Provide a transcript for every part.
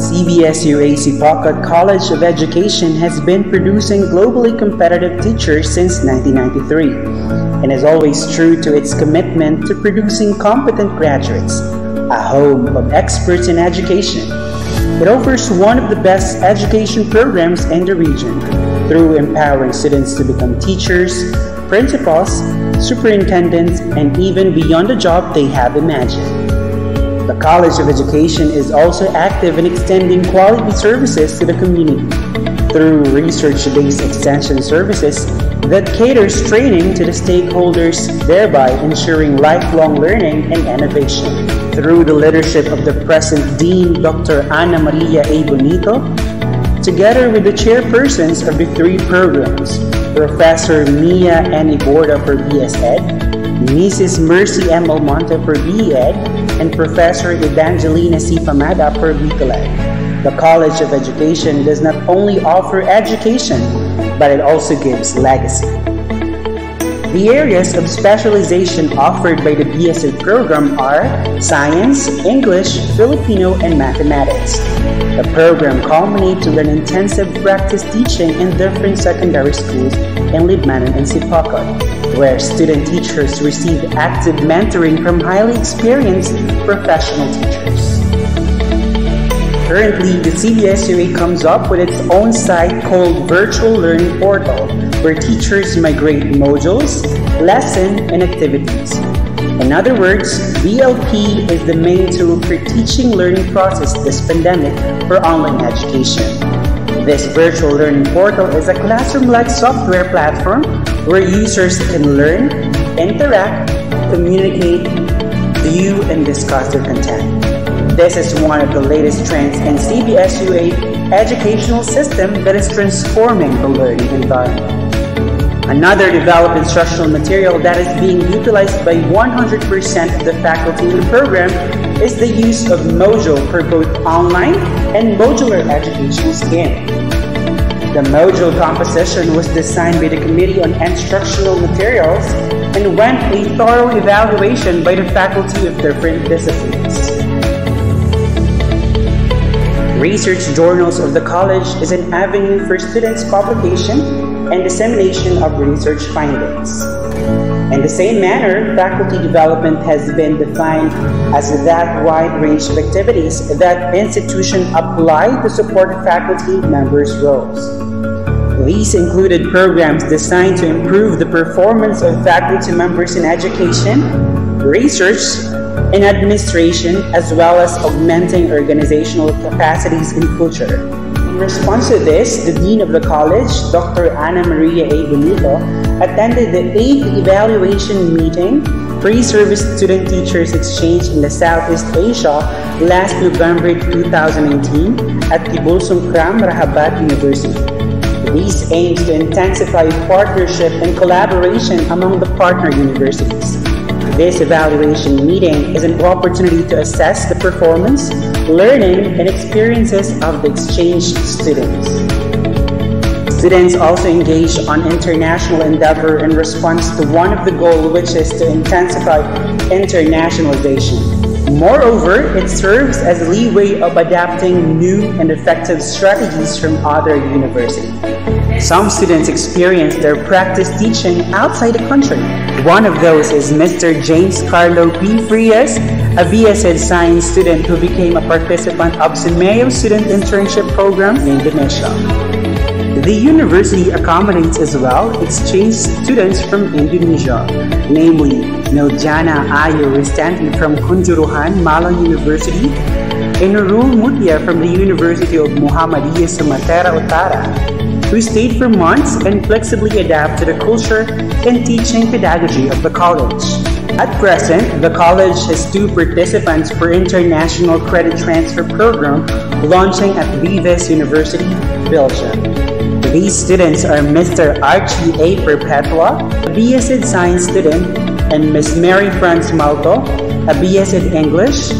CBSUA Sipocot College of Education has been producing globally competitive teachers since 1993 and is always true to its commitment to producing competent graduates, a home of experts in education. It offers one of the best education programs in the region through empowering students to become teachers, principals, superintendents, and even beyond the job they have imagined. The College of Education is also active in extending quality services to the community through research-based extension services that caters training to the stakeholders, thereby ensuring lifelong learning and innovation. Through the leadership of the present Dean, Dr. Ana Maria A. Bonito, together with the chairpersons of the three programs, Professor Mia N. Iborda for BS Ed, Mrs. Mercy M. Almonte for BE Ed, and Professor Evangelina C. Famada for BCLED. The College of Education does not only offer education, but it also gives legacy. The areas of specialization offered by the BSED program are Science, English, Filipino, and Mathematics. The program culminates with an intensive practice teaching in different secondary schools in Libmanan and Sipocot, where student teachers receive active mentoring from highly experienced professional teachers. Currently, the CBSUA comes up with its own site called Virtual Learning Portal, where teachers migrate modules, lessons, and activities. In other words, VLP is the main tool for teaching learning process this pandemic for online education. This virtual learning portal is a classroom-like software platform where users can learn, interact, communicate, view, and discuss their content. This is one of the latest trends in CBSUA educational system that is transforming the learning environment. Another developed instructional material that is being utilized by 100% of the faculty in the program is the use of Mojo for both online and modular educational scheme. The Mojo composition was designed by the Committee on Instructional Materials and went a thorough evaluation by the faculty of different disciplines. Research Journals of the College is an avenue for students' publication and dissemination of research findings. In the same manner, faculty development has been defined as that wide range of activities that institution apply to support faculty members' roles. These included programs designed to improve the performance of faculty members in education, research, and administration as well as augmenting organizational capacities in culture. In response to this, the Dean of the College, Dr. Ana Maria A. Bonito, attended the 8th evaluation meeting Pre-Service Student Teachers Exchange in the Southeast Asia last November 2018 at Pibulsongkram Rajabhat University. This aims to intensify partnership and collaboration among the partner universities. This evaluation meeting is an opportunity to assess the performance, learning, and experiences of the exchange students. Students also engage on international endeavor in response to one of the goals, which is to intensify internationalization. Moreover, it serves as a leeway of adapting new and effective strategies from other universities. Some students experience their practice teaching outside the country. One of those is Mr. James Carlo P. Frias, a BSED Science student who became a participant of SEAMEO Student Internship Program in Indonesia. The university accommodates as well exchange students from Indonesia, namely Miljana Ayu Ristanti from Kanjuruhan Malang University and Nurul Mutia from the University of Muhammadiyah Sumatera Utara who stayed for months and flexibly adapt to the culture and teaching pedagogy of the college. At present, the college has two participants for International Credit Transfer Program launching at Vives University, Belgium. These students are Mr. Archie A. Perpetua, a BSED Science student, and Ms. Mary Franz Malto, a BSED English.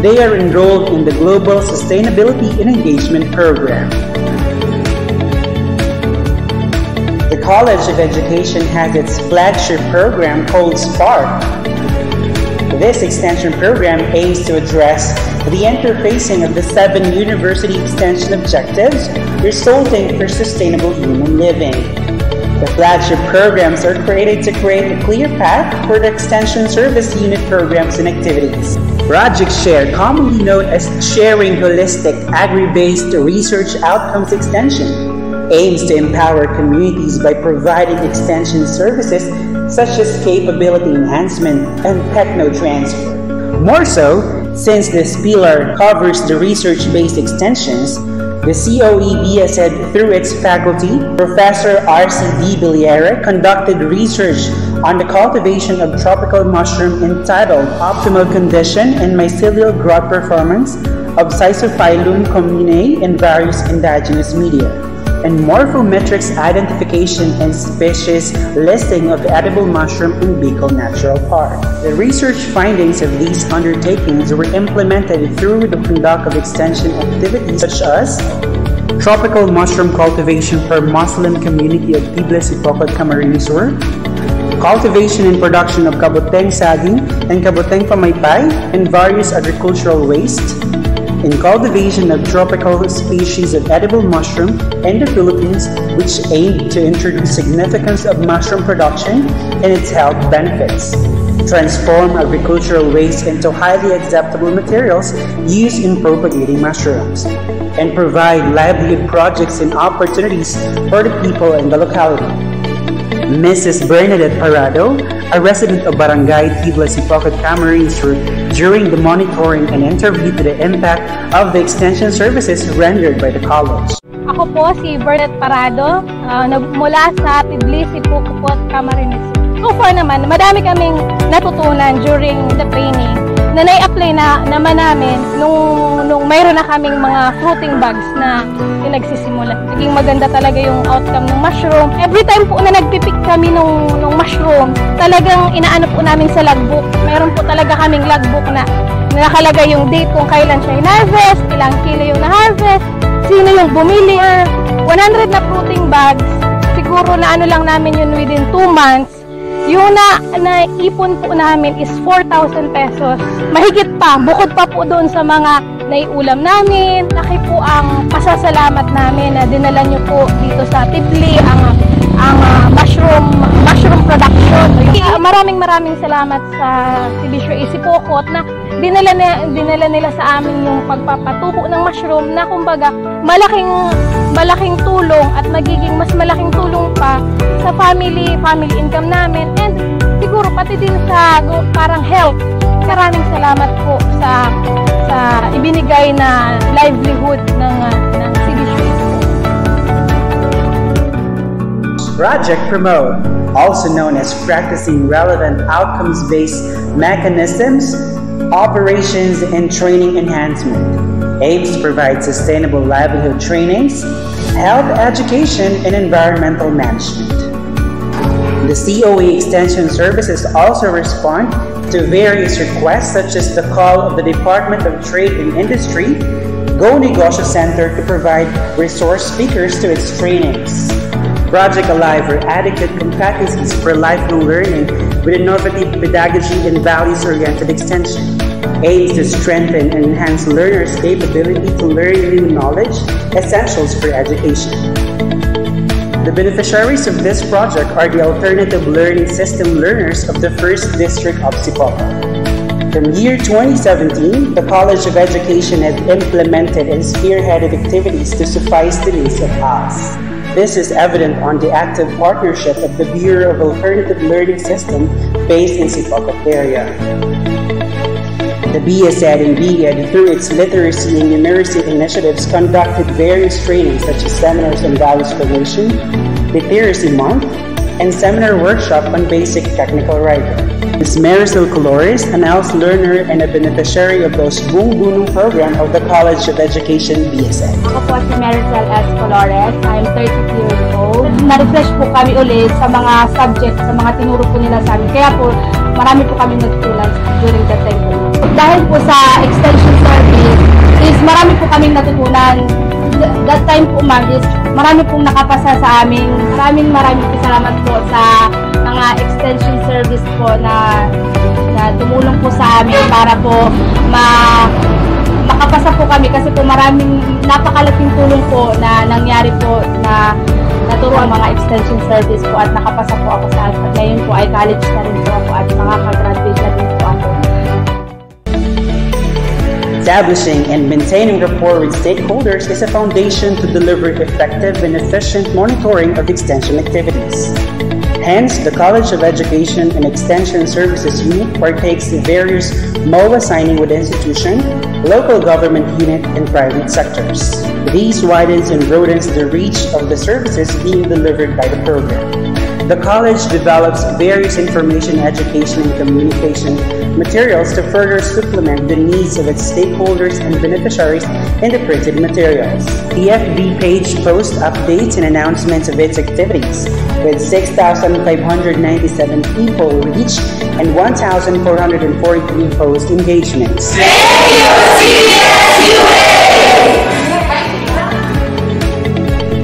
They are enrolled in the Global Sustainability and Engagement Program. The College of Education has its flagship program called SPARK. This extension program aims to address the interfacing of the seven university extension objectives resulting for sustainable human living. The flagship programs are created to create a clear path for the Extension Service Unit programs and activities. Project Share, commonly known as Sharing Holistic Agri-Based Research Outcomes Extension, aims to empower communities by providing extension services such as capability enhancement and techno transfer. More so, since this pillar covers the research-based extensions, the COE said through its faculty, Professor R.C.D. Biliera conducted research on the cultivation of tropical mushroom entitled Optimal Condition and Mycelial Growth Performance of Schizophyllum commune in various indigenous media and morphometrics identification and species listing of edible mushroom in Bicol Natural Park. The research findings of these undertakings were implemented through the conduct of extension activities such as tropical mushroom cultivation for Muslim community of Tiblis Ipocod Camarines Sur, cultivation and production of kabuteng saging and kabuteng pamaypay and various agricultural waste, in cultivation of tropical species of edible mushroom in the Philippines, which aimed to introduce significance of mushroom production and its health benefits, transform agricultural waste into highly acceptable materials used in propagating mushrooms, and provide livelihood projects and opportunities for the people in the locality. Mrs. Bernadette Parado, a resident of Barangay Tibla Sipocat Camarines during the monitoring and interview to the impact of the extension services rendered by the college. Ako po si Bernadette Parado, uh, mula sa Tiblis Sipocat Camarines So far naman, madami kaming natutunan during the training na nai-apply na naman namin nung, nung mayroon na kaming mga fruiting bags na pinagsisimula. Naging maganda talaga yung outcome ng mushroom. Every time po na nagpipick kami nung, nung mushroom, talagang inaano po namin sa logbook. Mayroon po talaga kaming logbook na nakalagay yung date kung kailan siya in-harvest, ilang kilo yung na-harvest, sino yung bumili. 100 na fruiting bags, siguro na ano lang namin yun within 2 months, yung na, naipon po namin is 4,000 pesos. Mahigit pa, bukod pa po doon sa mga naiulam namin. Laki po ang pasasalamat namin na dinala nyo po dito sa Tibli ang ang uh, mushroom mushroom production. Uh, maraming maraming salamat sa Sibisyo Isipokot na dinala, na, dinala nila sa amin yung pagpapatuko ng mushroom na kumbaga malaking malaking tulong at magiging mas malaking tulong pa sa family, family income namin and siguro pati din sa parang health. Maraming salamat po sa sa ibinigay na livelihood ng uh, Project Promote, also known as practicing relevant outcomes-based mechanisms, operations, and training enhancement aims to provide sustainable livelihood trainings, health education, and environmental management. The COE Extension Services also respond to various requests such as the call of the Department of Trade and Industry, Go Negosyo Center to provide resource speakers to its trainings. Project Alive or adequate competencies for lifelong learning with innovative pedagogy and values-oriented extension aims to strengthen and enhance learners' capability to learn new knowledge, essentials for education. The beneficiaries of this project are the Alternative Learning System learners of the 1st District of Sipocot. From year 2017, the College of Education has implemented and spearheaded activities to suffice the needs of us. This is evident on the active partnership of the Bureau of Alternative Learning System based in Sipocot area. The BSED and BED, through its literacy and numeracy initiatives, conducted various trainings such as seminars on values formation, Literacy Month, and seminar workshop on basic technical writing. Ms. Marisol Colores, an ALS learner and a beneficiary of the Osbong Bunong program of the College of Education, BSN. Ako po si Marisol S. Colores. I'm 32 years old. Na-refresh po kami ulit sa mga subjects, sa mga tinuro po nila sa amin. Kaya po, marami po kami natutunan during that time. Dahil po sa extension service, is marami po kaming natutunan. That time po, ma'am, marami pong nakapasa sa amin. Maraming maraming salamat po sa mga extension service po na na tumulong po sa amin para po ma makapasa po kami kasi po maraming napakalaking tulong po na nangyari po na naturo ang mga extension service po at nakapasa po ako sa at ngayon po ay college na rin po ako at makaka-graduate na rin po ako. Establishing and maintaining rapport with stakeholders is a foundation to deliver effective and efficient monitoring of extension activities. Hence, the College of Education and Extension Services Unit partakes in various MOA signing with institution, local government unit, and private sectors. These widens and broadens the reach of the services being delivered by the program. The college develops various information, education, and communication materials to further supplement the needs of its stakeholders and beneficiaries in the printed materials. The FB page posts updates and announcements of its activities, with 6,597 people reached and 1,443 post engagements.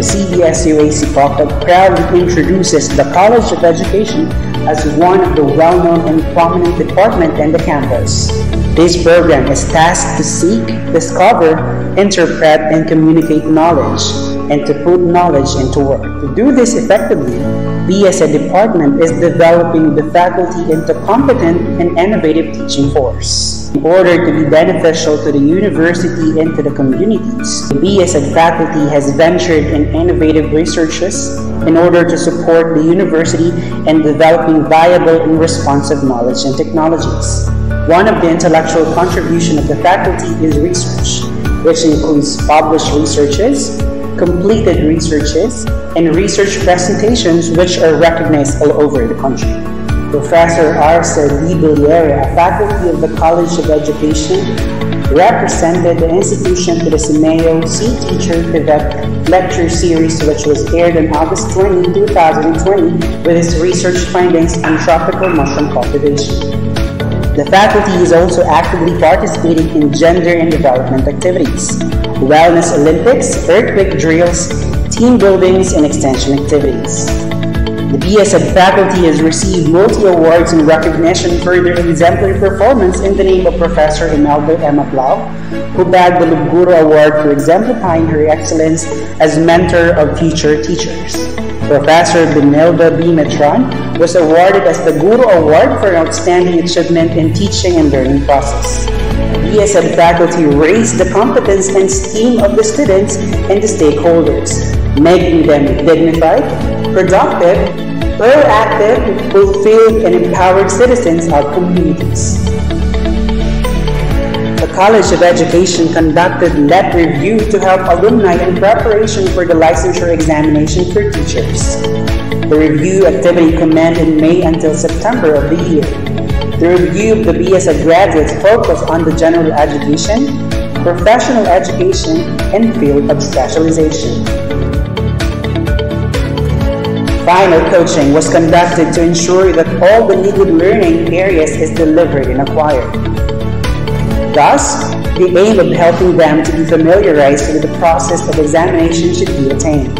The CBSUA Sipocot proudly introduces the College of Education as one of the well-known and prominent department in the campus. This program is tasked to seek, discover, interpret, and communicate knowledge, and to put knowledge into work. To do this effectively, we department is developing the faculty into competent and innovative teaching force. In order to be beneficial to the university and to the communities, the BSED faculty has ventured in innovative researches in order to support the university in developing viable and responsive knowledge and technologies. One of the intellectual contribution of the faculty is research, which includes published researches, completed researches, and research presentations which are recognized all over the country. Professor Arce D. Biliere, a faculty of the College of Education, represented the institution to the CIMEO Sea Teacher Pivot lecture series which was aired on August 20, 2020 with its research findings on tropical mushroom cultivation. The faculty is also actively participating in gender and development activities, wellness Olympics, earthquake drills, team buildings, and extension activities. The BSED faculty has received multi-awards in recognition for their exemplary performance in the name of Professor Imelda Emma Blau, who bagged the Luguro Award for exemplifying her excellence as mentor of future teachers. Professor Benilda B. Metron was awarded as the Guru Award for outstanding achievement in teaching and learning process. BSED faculty raised the competence and esteem of the students and the stakeholders, making them dignified, productive, proactive, fulfilled, and empowered citizens of communities. College of Education conducted LET review to help alumni in preparation for the licensure examination for teachers. The review activity commenced in May until September of the year. The review of the BSA graduates focused on the general education, professional education, and field of specialization. Final coaching was conducted to ensure that all the needed learning areas is delivered and acquired. Thus, the aim of helping them to be familiarized with the process of examination should be attained.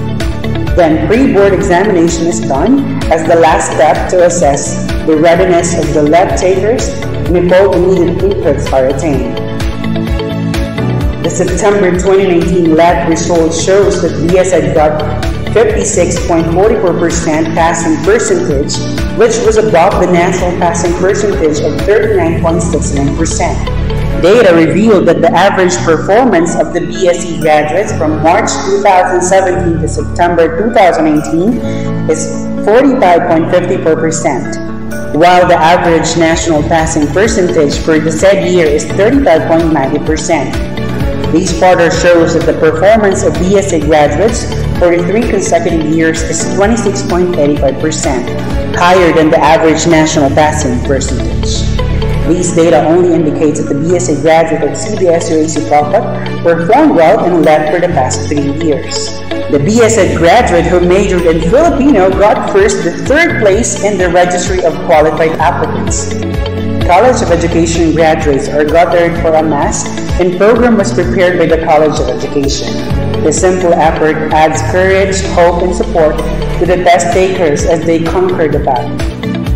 Then pre-board examination is done as the last step to assess the readiness of the lab takers the needed inputs are attained. The September 2019 lab result shows that BSI got 56.44% passing percentage, which was above the national passing percentage of 39.69%. Data revealed that the average performance of the BSc graduates from March 2017 to September 2018 is 45.54%, while the average national passing percentage for the said year is 35.90%. This further shows that the performance of BSA graduates for the three consecutive years is 26.35%, higher than the average national passing percentage. These data only indicates that the BSA graduate of CBSUA Sipocot performed well and led for the past three years. The BSA graduate who majored in Filipino got first the third place in the registry of qualified applicants. College of Education graduates are gathered for a mass and program was prepared by the College of Education. The simple effort adds courage, hope, and support to the test takers as they conquer the battle.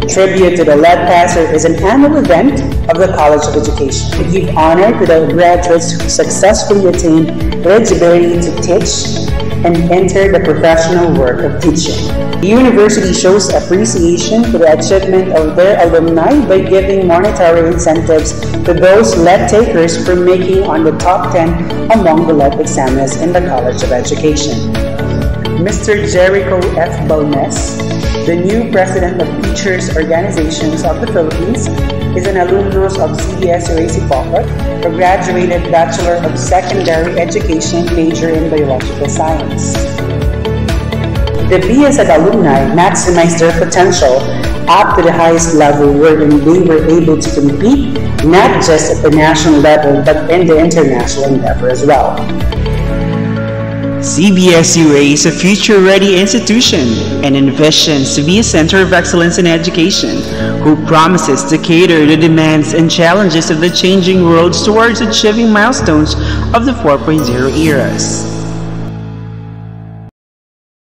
Tribute to the Lead Passer is an annual event of the College of Education to give honor to the graduates who successfully attained eligibility to teach and enter the professional work of teaching. The university shows appreciation for the achievement of their alumni by giving monetary incentives to those lead takers for making on the top 10 among the lead examiners in the College of Education. Mr. Jericho F. Balmes, the new president of Teachers Organizations of the Philippines, is an alumnus of CBSUA Sipocot, a graduated Bachelor of Secondary Education major in Biological Science. The BSED alumni maximized their potential up to the highest level wherein they were able to compete not just at the national level but in the international endeavor as well. CBSUA is a future-ready institution and envisions to be a center of excellence in education who promises to cater the demands and challenges of the changing world towards achieving milestones of the 4.0 eras.